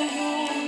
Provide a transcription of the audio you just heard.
Senhor.